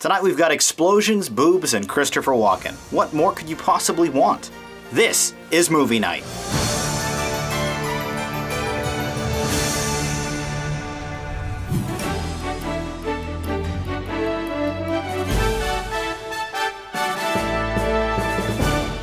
Tonight we've got explosions, boobs, and Christopher Walken. What more could you possibly want? This is Movie Night.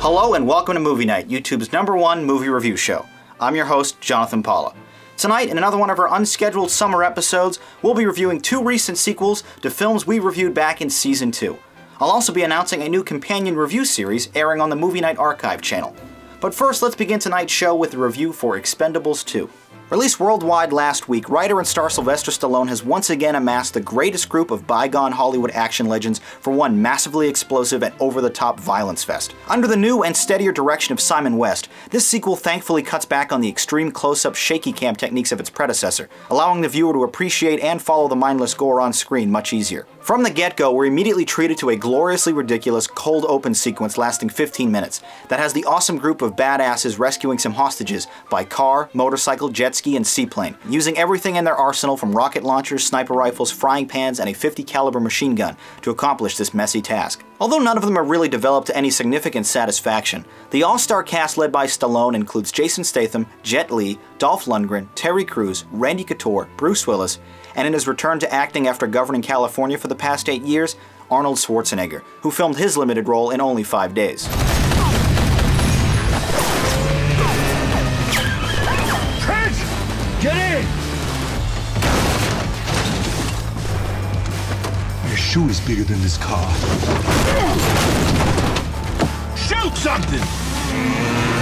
Hello and welcome to Movie Night, YouTube's number one movie review show. I'm your host, Jonathan Paula. Tonight, in another one of our unscheduled summer episodes, we'll be reviewing two recent sequels to films we reviewed back in Season 2. I'll also be announcing a new companion review series airing on the Movie Night Archive channel. But first, let's begin tonight's show with a review for Expendables 2. Released worldwide last week, writer and star Sylvester Stallone has once again amassed the greatest group of bygone Hollywood action legends for one massively explosive and over-the-top violence fest. Under the new and steadier direction of Simon West, this sequel thankfully cuts back on the extreme close-up shaky cam techniques of its predecessor, allowing the viewer to appreciate and follow the mindless gore on screen much easier. From the get-go, we're immediately treated to a gloriously ridiculous cold open sequence lasting 15 minutes that has the awesome group of badasses rescuing some hostages by car, motorcycle, jet ski, and seaplane, using everything in their arsenal from rocket launchers, sniper rifles, frying pans, and a 50 caliber machine gun to accomplish this messy task. Although none of them are really developed to any significant satisfaction, the all-star cast led by Stallone includes Jason Statham, Jet Li, Dolph Lundgren, Terry Crews, Randy Couture, Bruce Willis, and in his return to acting after governing California for the past eight years, Arnold Schwarzenegger, who filmed his limited role in only five days. Shoe is bigger than this car. Shoot something!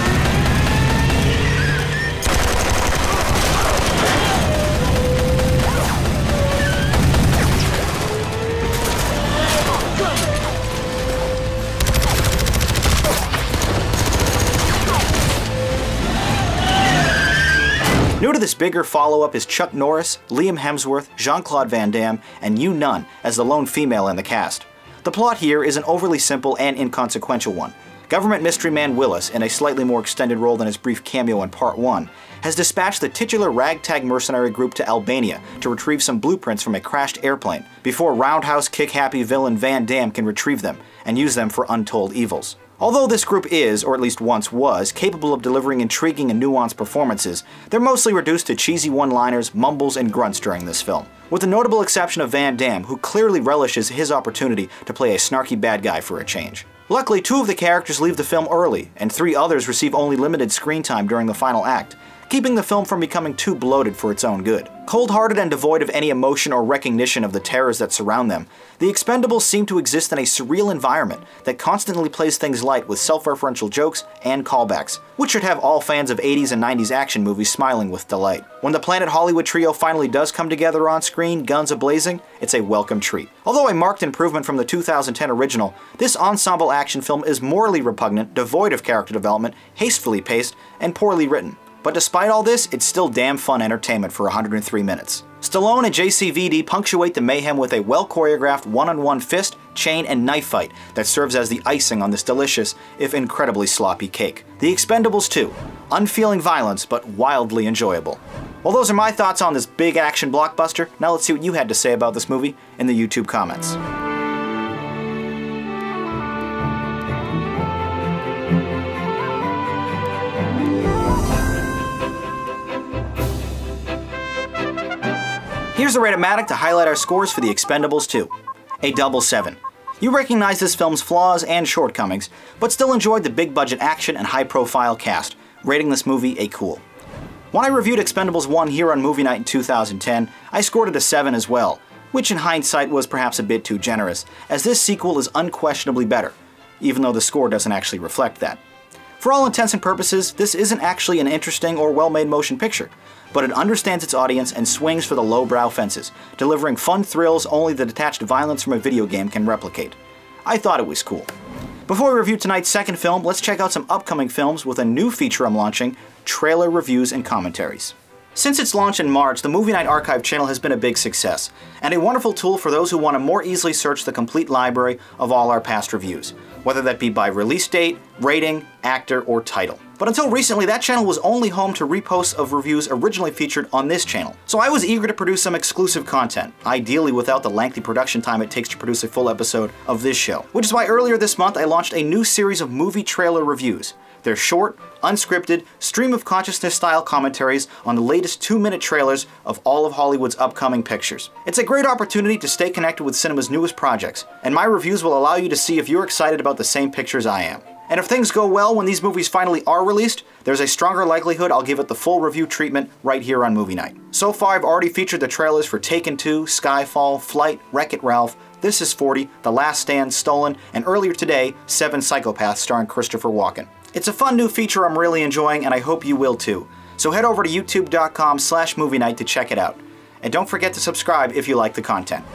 This bigger follow-up is Chuck Norris, Liam Hemsworth, Jean-Claude Van Damme, and Yu Nan as the lone female in the cast. The plot here is an overly simple and inconsequential one. Government mystery man Willis, in a slightly more extended role than his brief cameo in Part 1, has dispatched the titular ragtag mercenary group to Albania to retrieve some blueprints from a crashed airplane, before roundhouse kick-happy villain Van Damme can retrieve them and use them for untold evils. Although this group is, or at least once was, capable of delivering intriguing and nuanced performances, they're mostly reduced to cheesy one-liners, mumbles, and grunts during this film. With the notable exception of Van Damme, who clearly relishes his opportunity to play a snarky bad guy for a change. Luckily, two of the characters leave the film early, and three others receive only limited screen time during the final act, keeping the film from becoming too bloated for its own good. Cold-hearted and devoid of any emotion or recognition of the terrors that surround them, the Expendables seem to exist in a surreal environment that constantly plays things light with self-referential jokes and callbacks, which should have all fans of 80s and 90s action movies smiling with delight. When the Planet Hollywood trio finally does come together on screen, guns a-blazing, it's a welcome treat. Although a marked improvement from the 2010 original, this ensemble action film is morally repugnant, devoid of character development, hastily paced, and poorly written. But despite all this, it's still damn fun entertainment for 103 minutes. Stallone and JCVD punctuate the mayhem with a well-choreographed one-on-one fist, chain, and knife fight that serves as the icing on this delicious, if incredibly sloppy cake. The Expendables 2. Unfeeling violence, but wildly enjoyable. Well, those are my thoughts on this big action blockbuster. Now let's see what you had to say about this movie in the YouTube comments. Here's the Ratomatic to highlight our scores for The Expendables 2. A double 7. You recognize this film's flaws and shortcomings, but still enjoyed the big budget action and high profile cast, rating this movie a cool. When I reviewed Expendables 1 here on Movie Night in 2010, I scored it a 7 as well, which in hindsight was perhaps a bit too generous, as this sequel is unquestionably better, even though the score doesn't actually reflect that. For all intents and purposes, this isn't actually an interesting or well-made motion picture, but it understands its audience and swings for the lowbrow fences, delivering fun thrills only the detached violence from a video game can replicate. I thought it was cool. Before we review tonight's second film, let's check out some upcoming films with a new feature I'm launching, trailer reviews and commentaries. Since its launch in March, the Movie Night Archive channel has been a big success, and a wonderful tool for those who want to more easily search the complete library of all our past reviews, whether that be by release date, rating, actor, or title. But until recently, that channel was only home to reposts of reviews originally featured on this channel. So I was eager to produce some exclusive content, ideally without the lengthy production time it takes to produce a full episode of this show. Which is why earlier this month I launched a new series of movie trailer reviews. They're short, unscripted, stream of consciousness style commentaries on the latest two minute trailers of all of Hollywood's upcoming pictures. It's a great opportunity to stay connected with cinema's newest projects, and my reviews will allow you to see if you're excited about the same pictures I am. And if things go well when these movies finally are released, there's a stronger likelihood I'll give it the full review treatment right here on Movie Night. So far, I've already featured the trailers for Taken 2, Skyfall, Flight, Wreck-It Ralph, This Is 40, The Last Stand, Stolen, and earlier today, Seven Psychopaths starring Christopher Walken. It's a fun new feature I'm really enjoying, and I hope you will too. So head over to youtube.com slash movie night to check it out. And don't forget to subscribe if you like the content.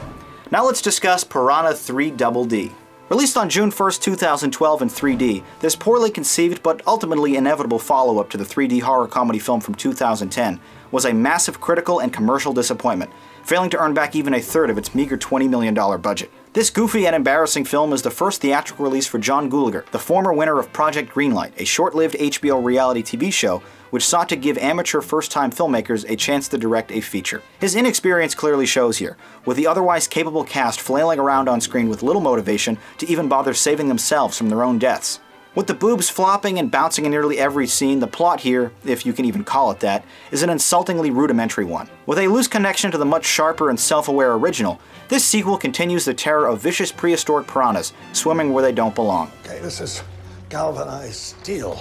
Now let's discuss Piranha 3 Double D. Released on June 1st, 2012 in 3D, this poorly conceived but ultimately inevitable follow-up to the 3D horror comedy film from 2010 was a massive critical and commercial disappointment, failing to earn back even a third of its meager $20 million budget. This goofy and embarrassing film is the first theatrical release for John Gulager, the former winner of Project Greenlight, a short-lived HBO reality TV show which sought to give amateur first-time filmmakers a chance to direct a feature. His inexperience clearly shows here, with the otherwise capable cast flailing around on screen with little motivation to even bother saving themselves from their own deaths. With the boobs flopping and bouncing in nearly every scene, the plot here, if you can even call it that, is an insultingly rudimentary one. With a loose connection to the much sharper and self-aware original, this sequel continues the terror of vicious prehistoric piranhas swimming where they don't belong. Okay, this is galvanized steel.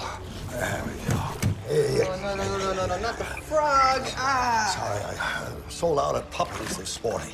There we go. No, no, no, no, no, no, not the frog. Ah! Sorry, I uh, sold out at Puppies this morning.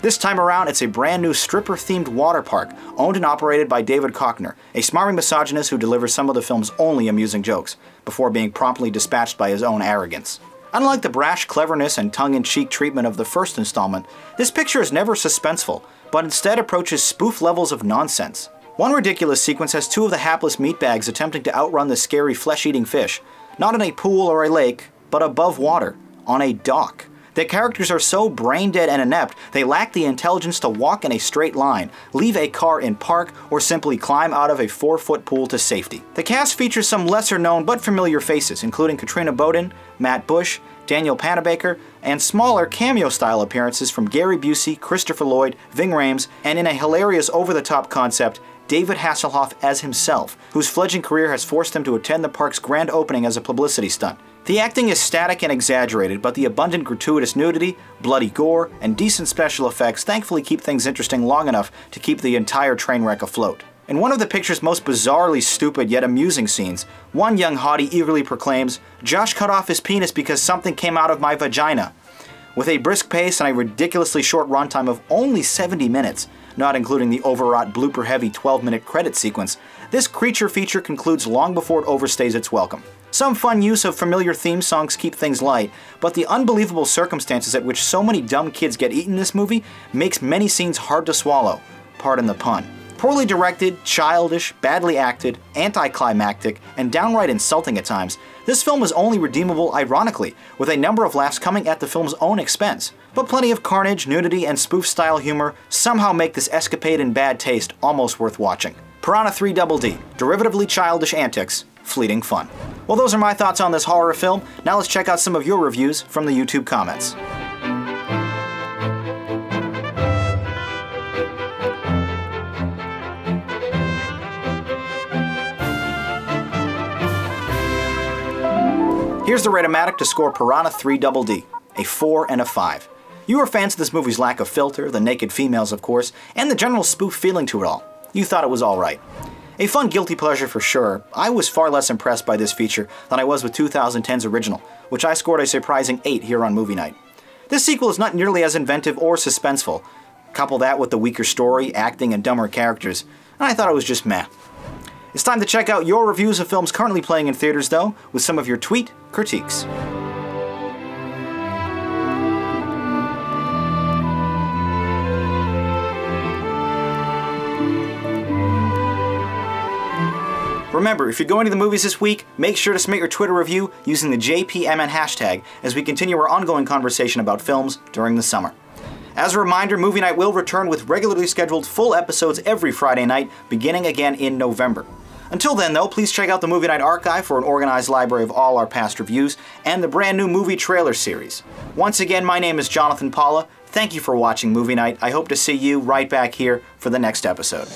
This time around, it's a brand new stripper themed water park, owned and operated by David Koechner, a smarmy misogynist who delivers some of the film's only amusing jokes, before being promptly dispatched by his own arrogance. Unlike the brash cleverness and tongue in cheek treatment of the first installment, this picture is never suspenseful, but instead approaches spoof levels of nonsense. One ridiculous sequence has two of the hapless meatbags attempting to outrun the scary flesh eating fish, not in a pool or a lake, but above water, on a dock. The characters are so brain dead and inept, they lack the intelligence to walk in a straight line, leave a car in park, or simply climb out of a 4 foot pool to safety. The cast features some lesser known but familiar faces, including Katrina Bowden, Matt Bush, Danielle Panabaker, and smaller cameo style appearances from Gary Busey, Christopher Lloyd, Ving Rhames, and in a hilarious over the top concept, David Hasselhoff as himself, whose fledgling career has forced him to attend the park's grand opening as a publicity stunt. The acting is static and exaggerated, but the abundant gratuitous nudity, bloody gore, and decent special effects thankfully keep things interesting long enough to keep the entire train wreck afloat. In one of the picture's most bizarrely stupid yet amusing scenes, one young hottie eagerly proclaims, Josh cut off his penis because something came out of my vagina. With a brisk pace and a ridiculously short runtime of only 70 minutes, not including the overwrought blooper-heavy 12-minute credit sequence, this creature feature concludes long before it overstays its welcome. Some fun use of familiar theme songs keep things light, but the unbelievable circumstances at which so many dumb kids get eaten in this movie makes many scenes hard to swallow. Pardon the pun. Poorly directed, childish, badly acted, anticlimactic, and downright insulting at times, this film is only redeemable ironically, with a number of laughs coming at the film's own expense. But plenty of carnage, nudity, and spoof-style humor somehow make this escapade in bad taste almost worth watching. Piranha 3 Double D, derivatively childish antics, fleeting fun. Well, those are my thoughts on this horror film. Now let's check out some of your reviews from the YouTube comments. Here's the Ratomatic to score Piranha 3 Double D, a 4 and a 5. You were fans of this movie's lack of filter, the naked females of course, and the general spoof feeling to it all. You thought it was alright. A fun guilty pleasure for sure, I was far less impressed by this feature than I was with 2010's original, which I scored a surprising 8 here on Movie Night. This sequel is not nearly as inventive or suspenseful. Couple that with the weaker story, acting, and dumber characters. and I thought it was just meh. It's time to check out your reviews of films currently playing in theaters, though, with some of your tweet critiques. Remember, if you're going to the movies this week, make sure to submit your Twitter review using the JPMN hashtag as we continue our ongoing conversation about films during the summer. As a reminder, Movie Night will return with regularly scheduled full episodes every Friday night, beginning again in November. Until then, though, please check out the Movie Night Archive for an organized library of all our past reviews and the brand new movie trailer series. Once again, my name is Jonathan Paula. Thank you for watching Movie Night. I hope to see you right back here for the next episode.